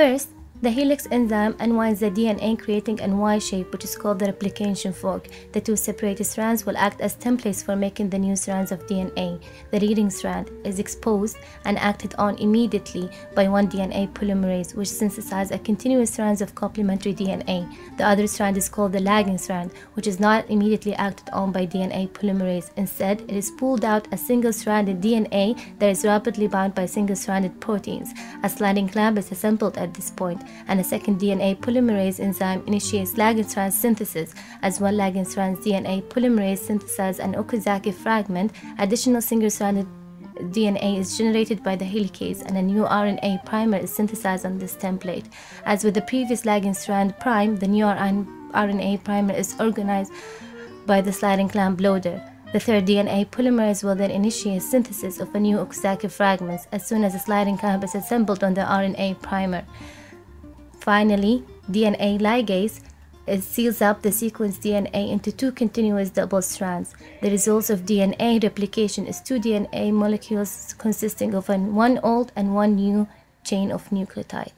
First, the helicase enzyme unwinds the DNA creating an Y shape which is called the replication fork. The two separated strands will act as templates for making the new strands of DNA. The leading strand is exposed and acted on immediately by one DNA polymerase which synthesizes a continuous strands of complementary DNA. The other strand is called the lagging strand which is not immediately acted on by DNA polymerase. Instead, it is pulled out a single-stranded DNA that is rapidly bound by single-stranded proteins. A sliding clamp is assembled at this point and a second DNA polymerase enzyme initiates lagging strand synthesis. As one lagging strand's DNA polymerase synthesizes an Okazaki fragment, additional single-stranded DNA is generated by the helicase and a new RNA primer is synthesized on this template. As with the previous lagging strand prime, the new RNA primer is organized by the sliding clamp loader. The third DNA polymerase will then initiate synthesis of a new Okazaki fragments as soon as the sliding clamp is assembled on the RNA primer. Finally, DNA ligase it seals up the sequence DNA into two continuous double strands. The result of DNA replication is two DNA molecules consisting of an one old and one new chain of nucleotide.